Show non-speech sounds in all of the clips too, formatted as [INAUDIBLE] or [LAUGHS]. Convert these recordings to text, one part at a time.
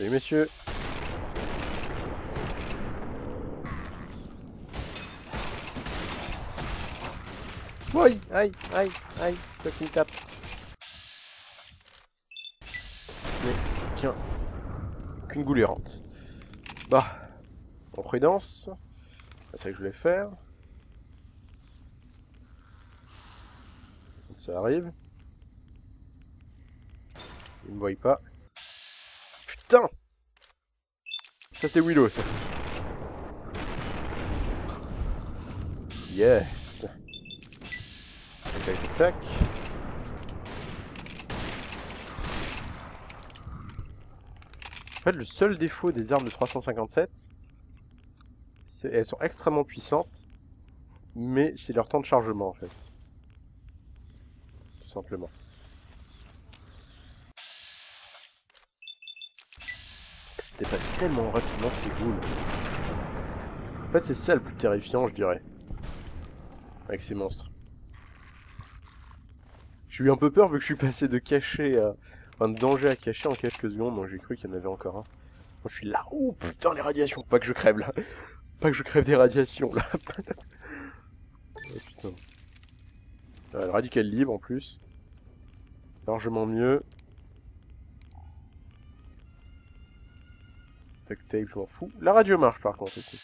Salut messieurs. Aïe, aïe, aïe, aïe, toi qui me tape. Mais, tiens, qu'une goulérante. Bah, en prudence, c'est ça que je voulais faire. Ça arrive. Il me voit pas. Putain Ça c'était Willow ça. Yes Tac tac En fait le seul défaut des armes de 357 c'est elles sont extrêmement puissantes mais c'est leur temps de chargement en fait. Tout simplement. Passé tellement rapidement, c'est cool. En fait, c'est ça le plus terrifiant, je dirais. Avec ces monstres. J'ai eu un peu peur vu que je suis passé de cacher à... Enfin, de danger à cacher en quelques secondes, donc j'ai cru qu'il y en avait encore un. Je suis là. Oh putain, les radiations Pas que je crève, là. Pas que je crève des radiations, là. [LAUGHS] oh putain. le radical libre, en plus. Largement mieux. Tape, je m'en fous. La radio marche par contre ici.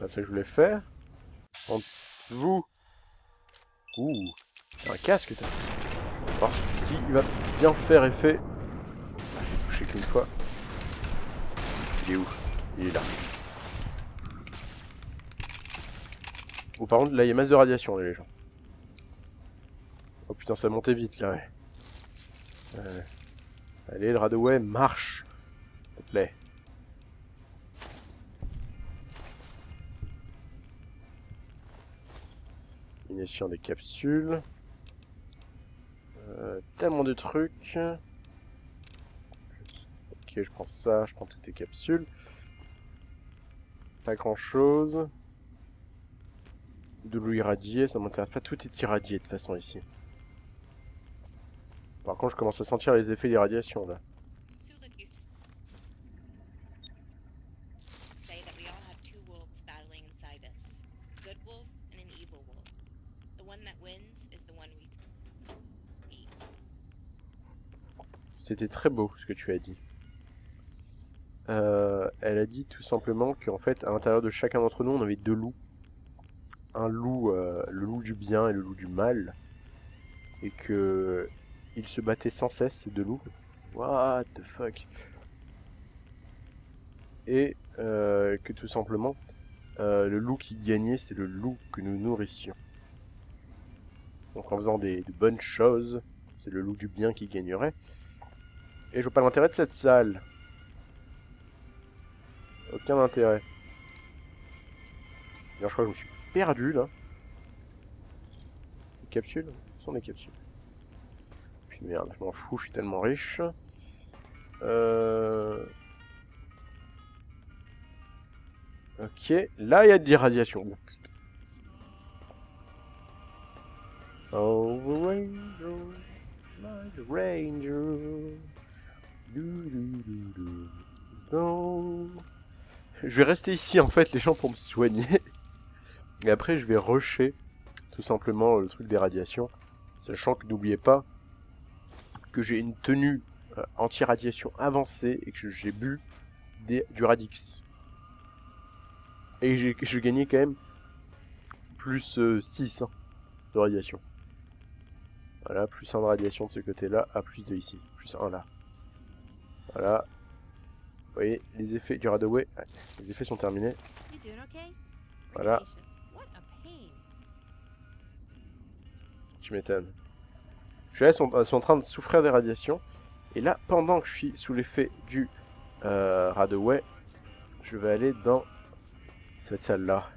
Là, ça que je voulais faire. Vous. Ouh. un casque, t'as. voir si il va bien faire effet. Ah, j'ai touché qu'une fois. Il est où? Il est là. Oh, par contre, là, il y a masse de radiation, les gens. Oh putain, ça montait vite, là, ouais. Euh, allez, le Radaway, marche S'il te plaît. Des capsules. Euh, tellement de trucs. Ok, je prends ça, je prends toutes les capsules. Pas grand chose de l'eau irradiée, ça m'intéresse pas, tout est irradié de toute façon ici. Par contre, je commence à sentir les effets d'irradiation là. C'était très beau ce que tu as dit. Euh, elle a dit tout simplement qu'en fait, à l'intérieur de chacun d'entre nous, on avait deux loups un loup, euh, le loup du bien et le loup du mal, et que ils se battaient sans cesse ces deux loups. What the fuck Et euh, que tout simplement, euh, le loup qui gagnait, c'est le loup que nous nourrissions. Donc en faisant des, de bonnes choses, c'est le loup du bien qui gagnerait. Et je vois pas l'intérêt de cette salle. Aucun intérêt. je crois que je me suis perdu là. Les capsules sont des capsules? Puis merde, je m'en fous, je suis tellement riche. Euh... Ok, là il y a des radiations. Oh, ranger. Je vais rester ici en fait, les gens pour me soigner. [LAUGHS] Et après, je vais rusher tout simplement le truc des radiations. Sachant que n'oubliez pas que j'ai une tenue euh, anti-radiation avancée et que j'ai bu des, du Radix. Et je gagnais quand même plus 6 euh, hein, de radiation. Voilà, plus 1 de radiation de ce côté-là, à plus de ici. Plus 1 là. Voilà. Vous voyez, les effets du Radaway, les effets sont terminés. Voilà. Tu m'étonnes. Je là, elles sont, en train de souffrir des radiations. Et là, pendant que je suis sous l'effet du euh, je vais aller dans cette salle-là.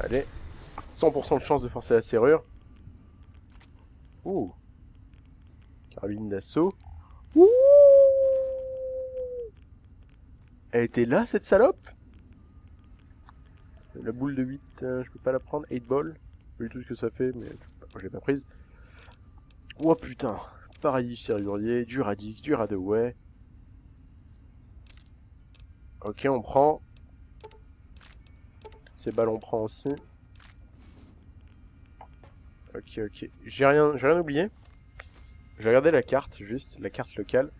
Allez. 100% de chance de forcer la serrure. Ouh. Carabine d'assaut. Ouh. Elle était là, cette salope? La boule de 8, euh, je peux pas la prendre. 8 ball. Je sais tout ce que ça fait, mais je l'ai pas prise. Oh putain Paradis serrurier, du radix, du radaway. Ok, on prend. Ces balles, on prend aussi. Ok, ok. J'ai rien, rien oublié. J'ai regardé la carte, juste, la carte locale.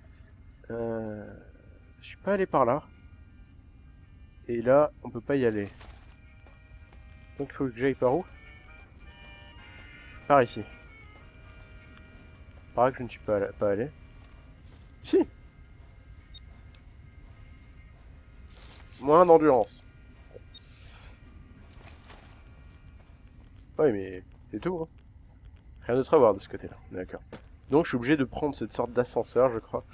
Euh, je suis pas allé par là. Et là, on peut pas y aller. Donc il faut que j'aille par où? Par ici. Par là que je ne suis pas, allé. Si Moins d'endurance. Oui, mais c'est tout. Hein. Rien d'autre à voir de ce côté-là. D'accord. Donc je suis obligé de prendre cette sorte d'ascenseur, je crois.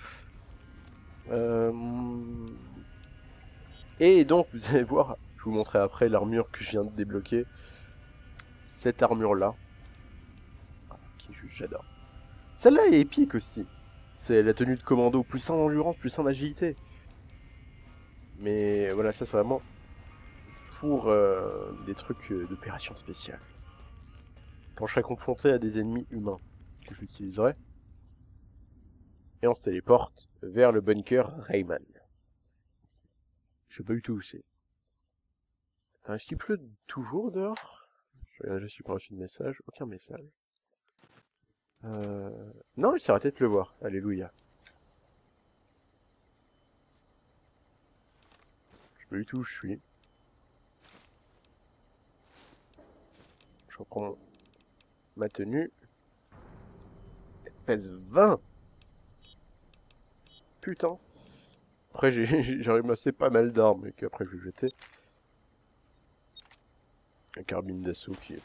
Euh... Et donc, vous allez voir, vous montrerai après l'armure que je viens de débloquer. Cette armure-là. Qui j'adore. Celle-là est épique aussi. C'est la tenue de commando, plus en endurance, plus en agilité. Mais voilà, ça c'est vraiment pour euh, des trucs euh, d'opération spéciale. Quand je serai confronté à des ennemis humains, que j'utiliserai. Et on se téléporte vers le bunker Rayman. Je sais pas du tout où c'est. Est-ce qu'il pleut toujours dehors? Je regarde juste si pas reçu de message. Aucun message. Euh... Non, il s'est arrêté de pleuvoir. Alléluia. Je sais pas du tout où je suis. Je reprends ma tenue. Elle pèse 20 Putain après, [LAUGHS] j'ai ramassé pas mal d'armes et qu'après je vais jeter. La carbine d'assaut qui est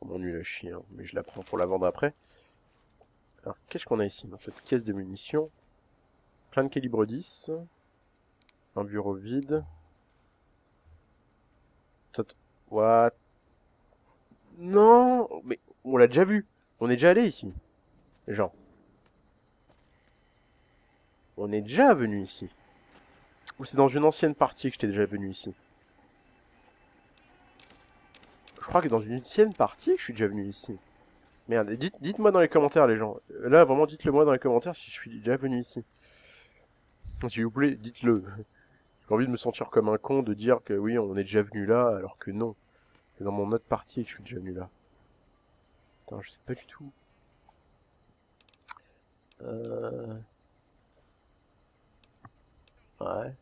vraiment nul à chier, hein, mais je la prends pour la vendre après. Alors, qu'est-ce qu'on a ici dans cette caisse de munitions? Plein de calibre 10. Un bureau vide. What? Non Mais on l'a déjà vu. On est déjà allé ici. Genre. On est déjà venu ici. Ou c'est dans une ancienne partie que j'étais déjà venu ici Je crois que dans une ancienne partie je suis déjà venu ici. Merde, dites, dites-moi dans les commentaires les gens. Là, vraiment, dites-le moi dans les commentaires si je suis déjà venu ici. S'il vous plaît, dites-le. J'ai envie de me sentir comme un con de dire que oui, on est déjà venu là, alors que non. C'est dans mon autre partie que je suis déjà venu là. Attends, je sais pas du tout. Euh... Ouais.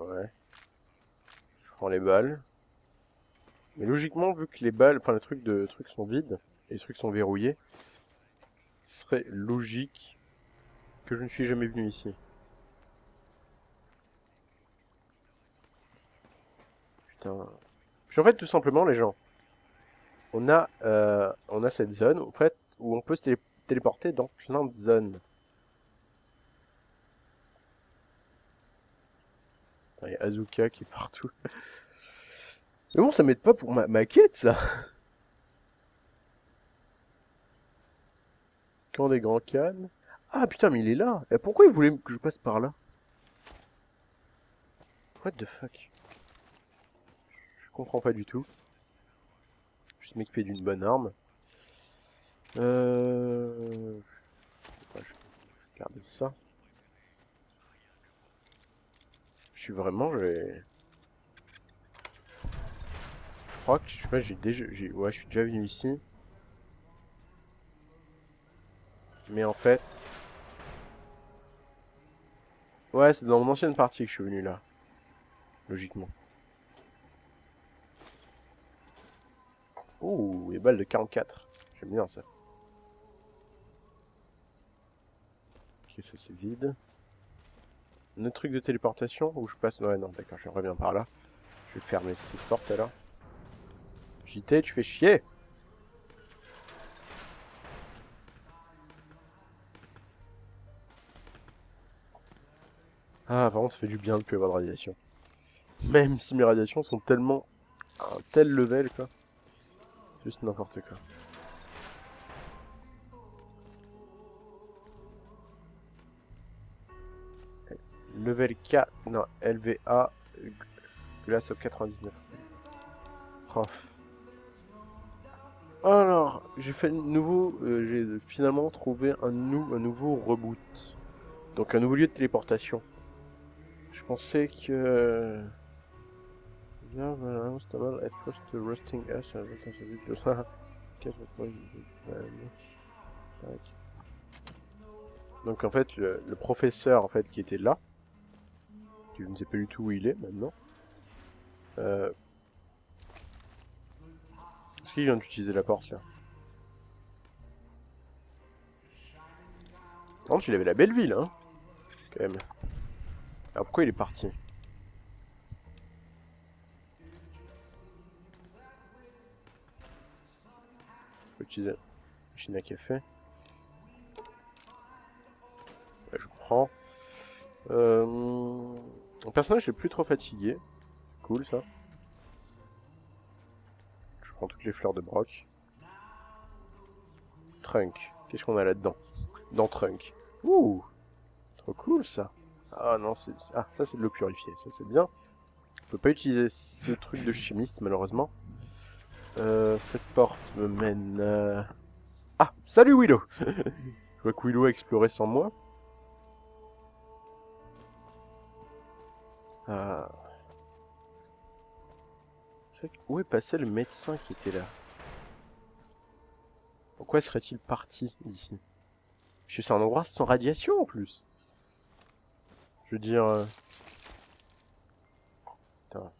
Ouais. Je prends les balles. Mais logiquement, vu que les balles, enfin les trucs de trucs sont vides, les trucs sont verrouillés, ce serait logique que je ne suis jamais venu ici. Putain. Puis en fait, tout simplement, les gens, on a, euh, on a cette zone, en fait, où on peut se téléporter dans plein de zones. Il y a Azuka qui est partout. [LAUGHS] Mais bon, ça m'aide pas pour ma, ma quête, ça Quand des grands cannes. Ah putain, mais il est là Et pourquoi il voulait que je passe par là? What the fuck? Je comprends pas du tout. Je vais m'équiper d'une bonne arme. Euh... je vais garder ça. Je suis vraiment, je crois que, je sais pas, j'ai déjà... Ouais, je suis déjà venu ici. Mais en fait... Ouais, c'est dans mon ancienne partie que je suis venu là. Logiquement. Ouh, les balles de 44. J'aime bien ça. ça c'est vide. Un truc de téléportation où je passe... Ouais, non, d'accord, je reviens par là. Je vais fermer cette porte alors. JT, tu fais chier Ah, par contre, ça fait du bien de plus avoir de radiation. Même si mes radiations sont tellement à un tel level, quoi. Juste n'importe quoi. Level 4, non, LVA, glace au 99. Oh. Alors, j'ai fait nouveau, euh, j'ai finalement trouvé un, nou un nouveau reboot. Donc un nouveau lieu de téléportation. Je pensais que... Resting us, [LAUGHS] Donc en fait, le, le, professeur en fait qui était là, je ne sais pas du tout où il est maintenant. Euh... Est-ce qu'il vient d'utiliser la porte là Par contre, il avait la belle ville, hein Quand même. Alors pourquoi il est parti Je peux utiliser la machine à café. je prends. Euh, mon personnage est plus trop fatigué. Cool ça. Je prends toutes les fleurs de broc. Trunk. Qu'est-ce qu'on a là-dedans? Dans Trunk. Ouh Trop cool ça. Ah non, c'est... Ah, ça c'est de l'eau purifiée, ça c'est bien. On peut pas utiliser ce truc de chimiste malheureusement. Euh, cette porte me mène... Euh... Ah Salut Willow [LAUGHS] Je vois que Willow a exploré sans moi. Ah. Où est passé le médecin qui était là? Pourquoi serait-il parti ici? Je suis un endroit sans radiation en plus. Je veux dire... Euh... Putain.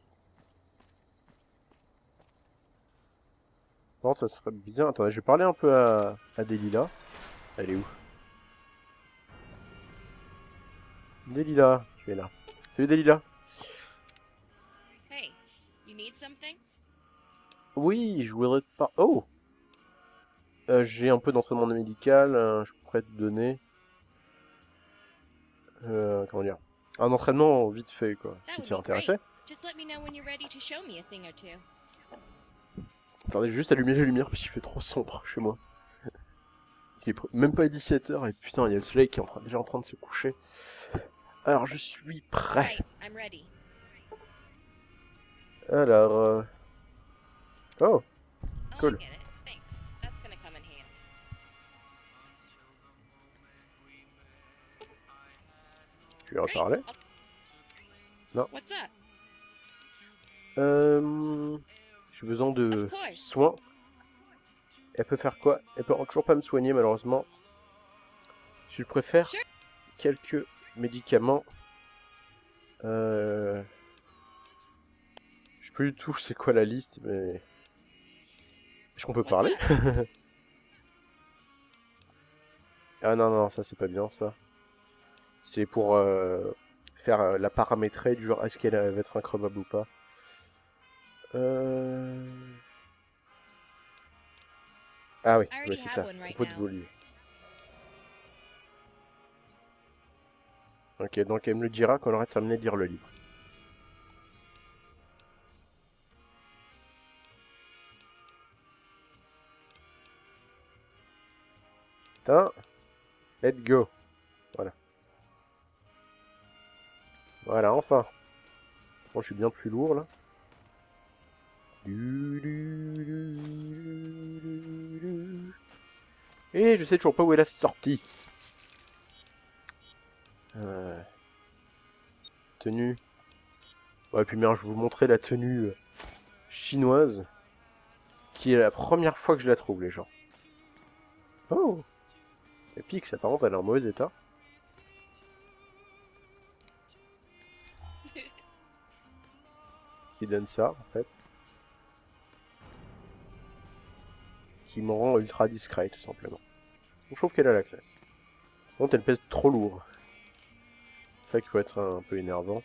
Ça serait bien. Attendez, je vais parler un peu à, à Delila. Elle est où? Delila, tu es là. Salut Delila. Oui, je voudrais pas... Oh euh, J'ai un peu d'entraînement médical, euh, je pourrais te donner... Euh, comment dire? Un entraînement vite fait, quoi, si tu es intéressé. Attendez, juste allumer la lumière parce qu'il fait trop sombre chez moi. [LAUGHS] Il est même pas 17h et putain, il y a le soleil qui est en train, déjà en train de se coucher. Alors, je suis prêt. Alors... Euh... Oh, cool. Je vais reparler. Non. Euh... J'ai besoin de soins. Elle peut faire quoi? Elle peut toujours pas me soigner malheureusement. Je préfère quelques médicaments. Euh... Je sais plus du tout [LAUGHS] c'est quoi la liste, mais... Est-ce qu'on peut parler? [LAUGHS] Ah non, non, ça c'est pas bien ça. C'est pour euh, faire euh, la paramétrer du genre est-ce qu'elle va être increvable ou pas? Euh... Ah oui, c'est ça, propos de volume. Ok, donc elle me le dira quand on aura terminé de lire le livre. Let's go. Voilà. Voilà, enfin. Bon, je suis bien plus lourd, là. Et je sais toujours pas où est la sortie. Euh... Tenue. Ouais, puis merde, je vais vous montrer la tenue euh, chinoise. Qui est la première fois que je la trouve, les gens. Oh et Pix, apparemment, elle est en mauvais état. qui donne ça, en fait. Qui me rend ultra discret, tout simplement. je trouve qu'elle a la classe. Par elle pèse trop lourd. Ça qui peut être un peu énervant.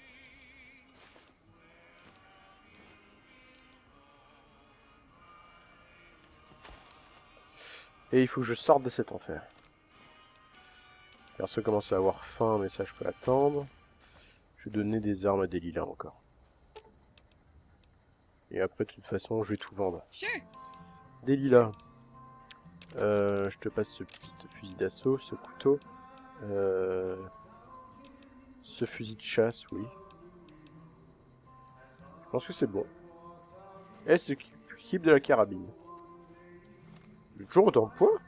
Et il faut que je sorte de cet enfer. Perso commence à avoir faim, mais ça je peux attendre. Je vais donner des armes à des lilas encore. Et après, de toute façon, je vais tout vendre. Des lilas. Euh, je te passe ce petit fusil d'assaut, ce couteau. Euh, ce fusil de chasse, oui. Je pense que c'est bon. Et c'est équipe de la carabine? J'ai toujours autant de points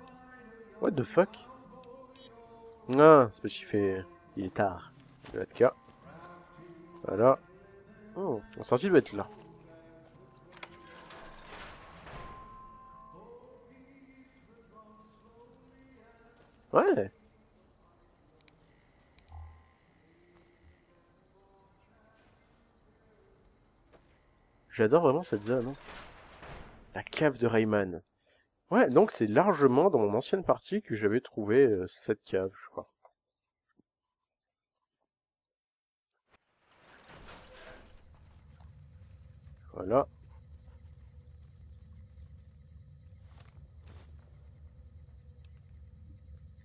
What the fuck? Ah, c'est parce qu'il fait... Il est tard. Il va être cas. Voilà. Oh, la sortie va être là. Ouais J'adore vraiment cette zone. hein. La cave de Rayman. Ouais, donc c'est largement dans mon ancienne partie que j'avais trouvé euh, cette cave, je crois. Voilà.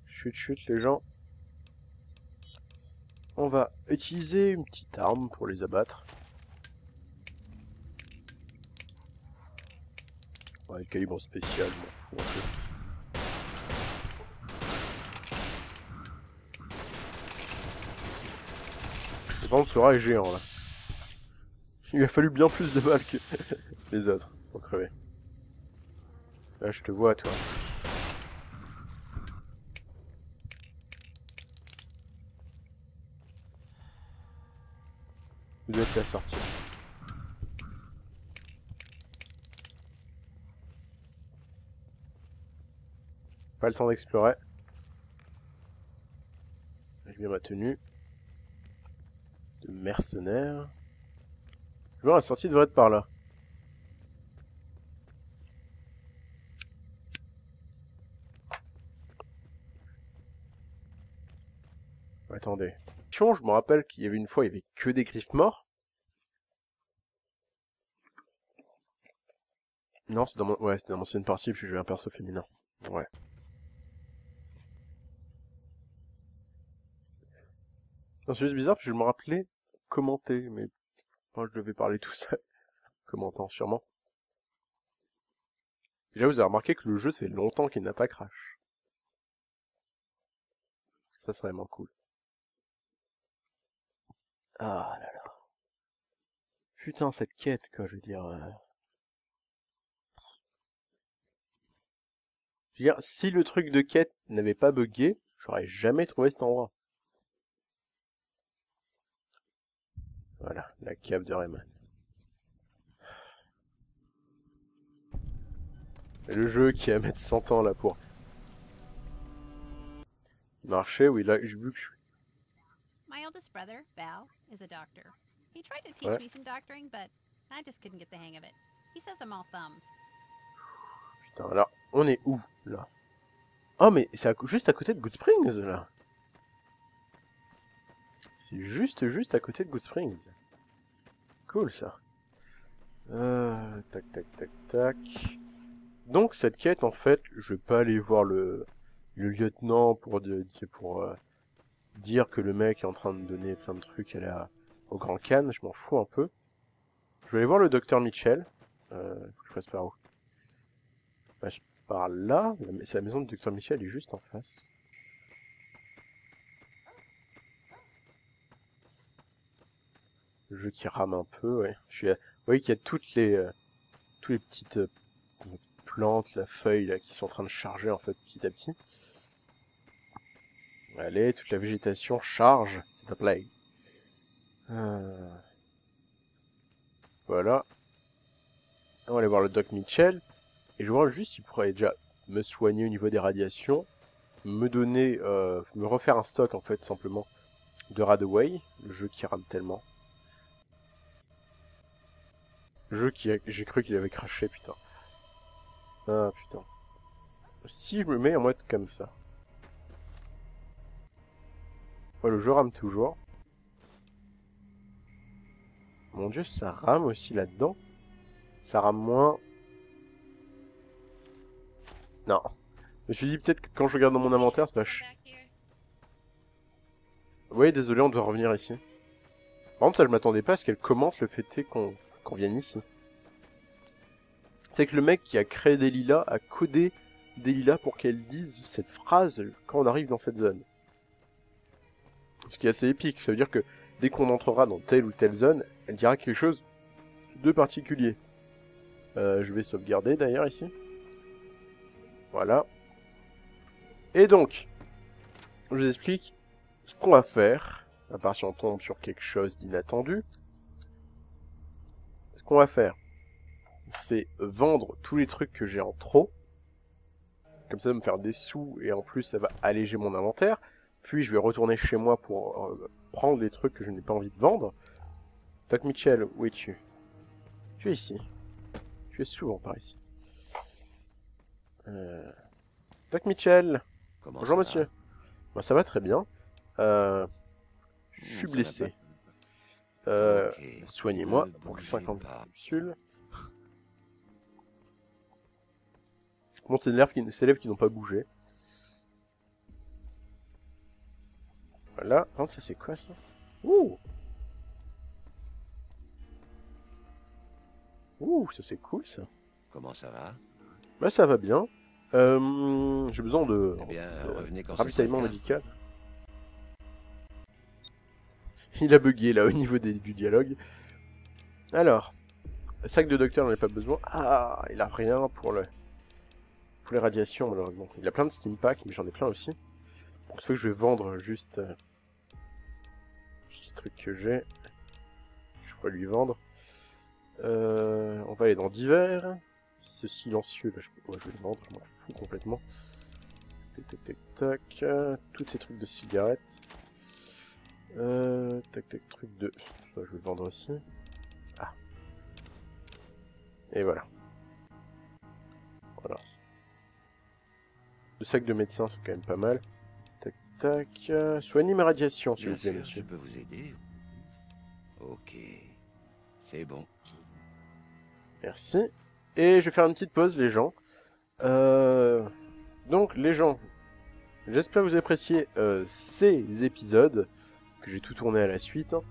Chut chut les gens. On va utiliser une petite arme pour les abattre. Ouais, le calibre spécial, m'en fous un peu. Sera est géant là. Il a fallu bien plus de balles que [LAUGHS] les autres pour crever. Là, je te vois, toi. Vous être la sortie. Le temps d'explorer. J'ai bien ma tenue. De mercenaire. Bon, la sortie devrait être par là. Attendez. Je me rappelle qu'il y avait une fois, il y avait que des griffes morts. Non, c'est dans mon... Ouais, c'est dans mon ancienne partie, puis j'ai un perso féminin. Ouais. C'est bizarre, parce je me rappelais commenter, mais je devais parler tout seul. [LAUGHS] Commentant, sûrement. Là, vous avez remarqué que le jeu, ça fait longtemps qu'il n'a pas crash. Ça, c'est vraiment cool. Ah là là. Putain, cette quête, quoi, je veux dire... euh. Je veux dire, si le truc de quête n'avait pas bugué, j'aurais jamais trouvé cet endroit. Voilà, la cave de Rayman. Le jeu qui va mettre 100 ans là pour marcher, oui, là, j'ai vu que je suis... My oldest brother, Val, is a doctor. He tried to teach Ouais. me some doctoring, but I just couldn't get the hang of it. He says I'm all thumbs. Putain, alors, on est où, là? Oh, mais c'est juste à côté de Good Springs, là C'est juste, juste à côté de Good Springs. Cool, ça. Euh, tac, tac, tac, tac. Donc, cette quête, en fait, je vais pas aller voir le, le lieutenant pour, euh, dire que le mec est en train de donner plein de trucs à la, au Grand Cannes, je m'en fous un peu. Je vais aller voir le docteur Mitchell. Euh, faut que je fasse par où? Par là. C'est la maison du docteur Michel, elle est juste en face. Le jeu qui rame un peu, ouais. À- Vous voyez qu'il y a toutes les, euh, toutes les petites euh, plantes, la feuille là, qui sont en train de charger en fait petit à petit. Allez, toute la végétation charge, c'est un plague. Euh, Voilà. On va aller voir le doc Mitchell. Et je vois juste s'il pourrait déjà me soigner au niveau des radiations, me donner, euh, me refaire un stock en fait simplement de Radaway, le jeu qui rame tellement. Jeu qui a- j'ai cru qu'il avait craché, putain. Ah putain. Si je me mets en mode comme ça. Ouais, le jeu rame toujours. Mon dieu, ça rame aussi là-dedans. Ça rame moins. Non. Je me suis dit peut-être que quand je regarde dans mon inventaire, c'est pas ch... Oui, désolé, on doit revenir ici. Par contre, ça, je m'attendais pas à ce qu'elle commente le fait qu'on qu'on. C'est que le mec qui a créé des lilas a codé des lilas pour qu'elle dise cette phrase quand on arrive dans cette zone. Ce qui est assez épique. Ça veut dire que dès qu'on entrera dans telle ou telle zone, elle dira quelque chose de particulier. Euh, je vais sauvegarder d'ailleurs ici. Voilà. Et donc, je vous explique ce qu'on va faire, à part si on tombe sur quelque chose d'inattendu. Qu'on va faire, c'est vendre tous les trucs que j'ai en trop. Comme ça, ça va me faire des sous et en plus, ça va alléger mon inventaire. Puis, je vais retourner chez moi pour euh, prendre les trucs que je n'ai pas envie de vendre. Doc Mitchell, où es-tu? Tu es ici. Tu es souvent par ici. Euh... Doc Mitchell Comment Bonjour monsieur. Moi ça va très bien. Euh, je suis ça va blessé. Euh. Soignez-moi Ne pour bougez 50 pas. capsules. Bon, c'est des lèvres qui, c'est des lèvres qui n'ont pas bougé. Voilà. Ça c'est quoi ça? Ouh Ouh, ça c'est cool ça. Comment ça va? Bah ça va bien. Euh, J'ai besoin de, Eh bien, de ravitaillement médical. [LAUGHS] Il a bugué là au niveau du dialogue. Alors, sac de docteur, j'en ai pas besoin. Ah, il a rien pour le pour les radiations malheureusement. Il a plein de steam packs, mais j'en ai plein aussi. Pour ce que je vais vendre juste euh, petit truc que j'ai. Je pourrais lui vendre. Euh, on va aller dans divers. Ce silencieux là, je, ouais, je vais le vendre, je m'en fous complètement. Tac tac tac tac. Tous ces trucs de cigarettes. Euh, tac tac truc de. Ça, je vais le vendre aussi. Ah. Et voilà. Voilà. Le sac de médecin, c'est quand même pas mal. Tac tac. euh, Soignez ma radiation, s'il vous plaît, sûr, monsieur. je peux vous aider. Ok. C'est bon. Merci. Et je vais faire une petite pause, les gens. Euh, Donc, les gens, j'espère que vous appréciez euh, ces épisodes, que j'ai tout tourné à la suite. hein.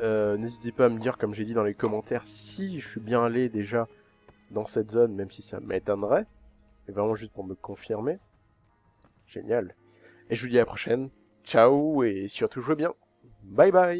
Euh, N'hésitez pas à me dire, comme j'ai dit dans les commentaires, si je suis bien allé déjà dans cette zone, même si ça m'étonnerait. Mais vraiment juste pour me confirmer. Génial. Et je vous dis à la prochaine. Ciao et surtout jouez bien. Bye bye